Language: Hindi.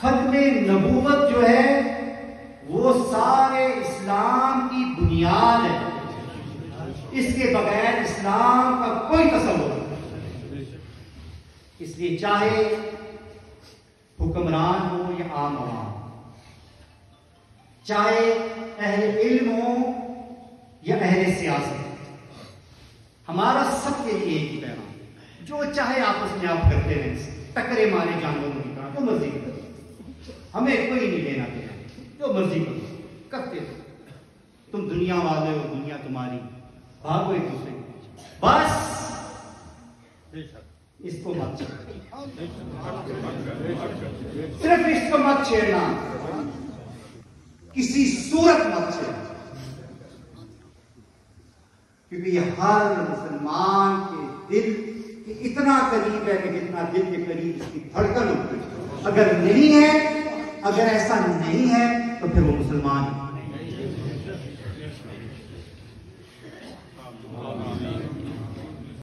खत्म नबूवत जो है, वो सारे इस्लाम की बुनियाद है। इसके बगैर इस्लाम का कोई तस्वुर नहीं। इसलिए चाहे हुक्मरान हो या आम आवाम, चाहे अहल इल्म हो या अहल सियासत, हमारा सबके लिए एक ही पैगाम जो चाहे आपस में आप करते रहे, टकरे मारे जानवरों की तरह, जो मर्ज़ी हमें कोई नहीं लेना देना। जो मर्ज़ी करो। करते रहो। तुम दुनिया वाले हो दुनिया तुम्हारी। भागो एक दूसरे के बस। इसको मत सिर्फ़ इसको मत छेड़ना। किसी सूरत मत छेड़ना। क्योंकि ये हर मुसलमान के दिल के इतना करीब है कि जितना दिल के करीब इसकी धड़कन होती है। अगर नहीं है अगर ऐसा नहीं है तो फिर वो मुसलमान